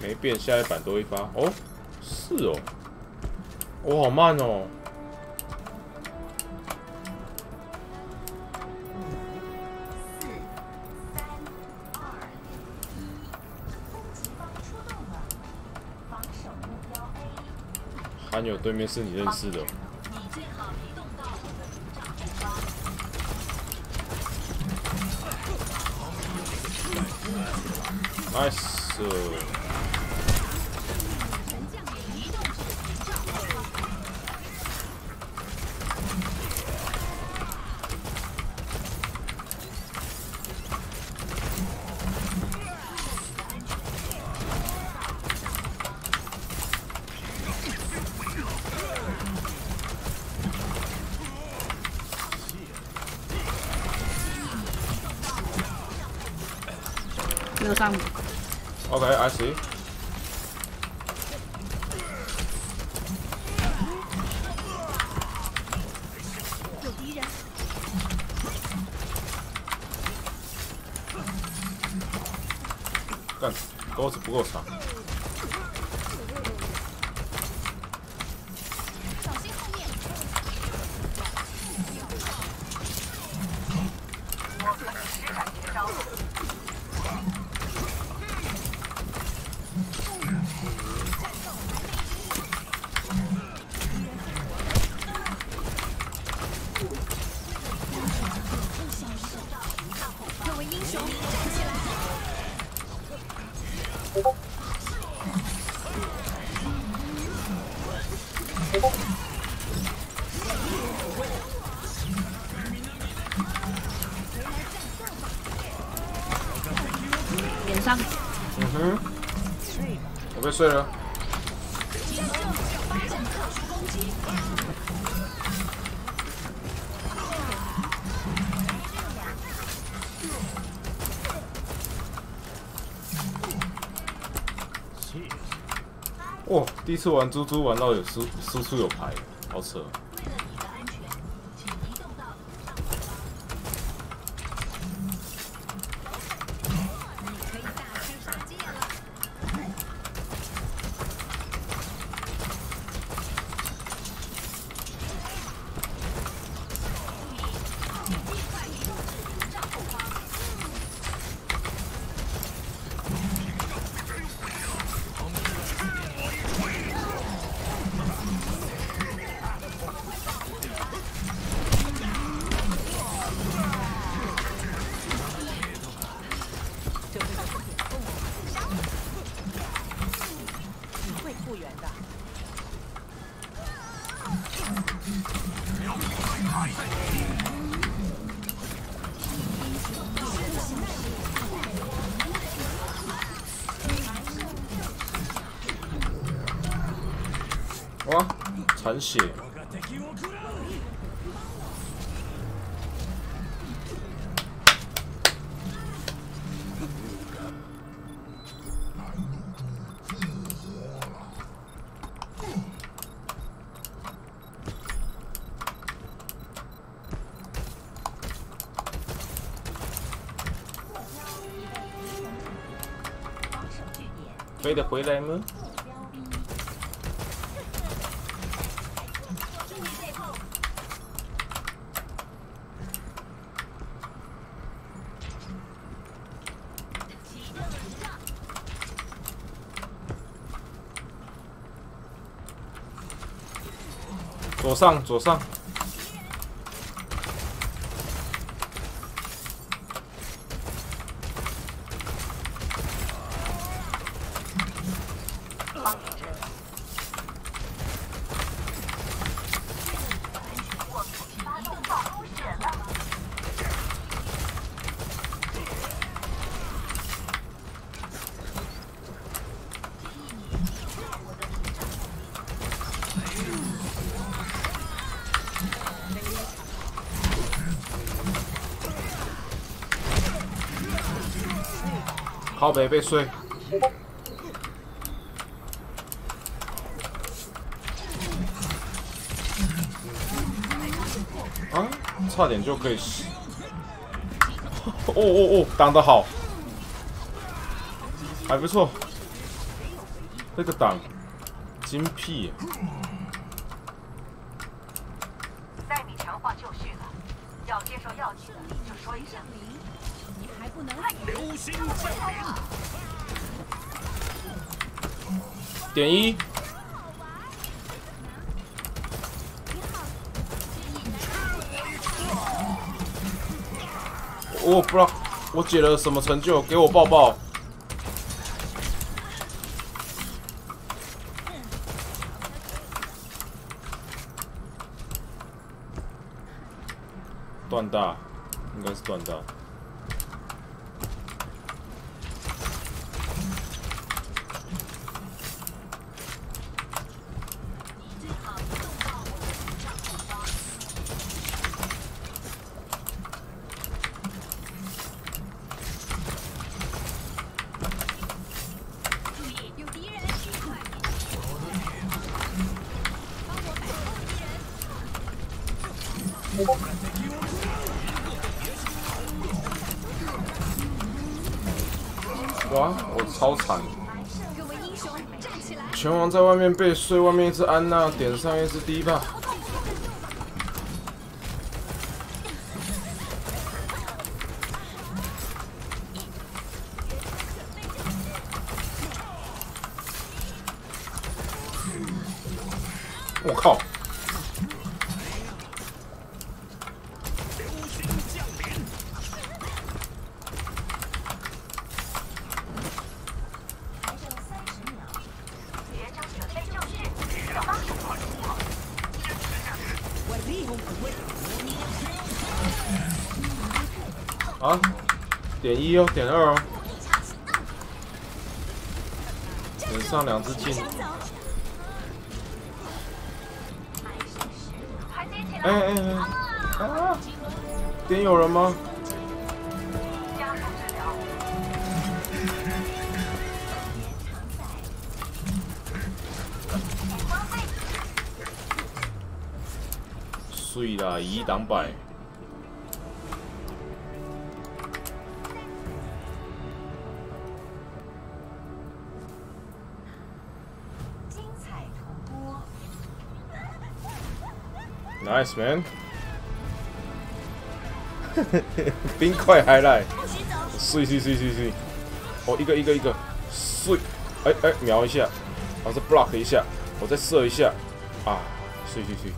没变，下一版多一发。哦，是哦，我好慢哦。还有对面是你认识的。Nice。Sound. Okay, I see. 간, 넣어서 钩子不够长。睡了。哇，第一次玩猪猪玩到有输输出有牌，好扯。哇，残血！飞得回来吗？左上，左上。靠北被碎。啊，差点就可以死。哦哦哦，挡得好，还不错。这个挡精辟。待你强化就绪了，要接受药剂的就说一声。还不能流星降临，点一，我不知道我解了什么成就，给我抱抱。断大，应该是断大。哇，我超惨！拳王在外面被睡，外面一只安娜点上一只迪吧。我靠！流星降临，别将准备就绪，帮手快啊，点一哦，点二哦，点上两只镜。哎哎哎！啊！点有人吗？碎啦，以一挡百。Nice man，冰块还来，碎碎碎碎碎，哦一个一个一个。碎，哎哎瞄一下，然后再 block 一下，我再射一下，啊碎碎碎，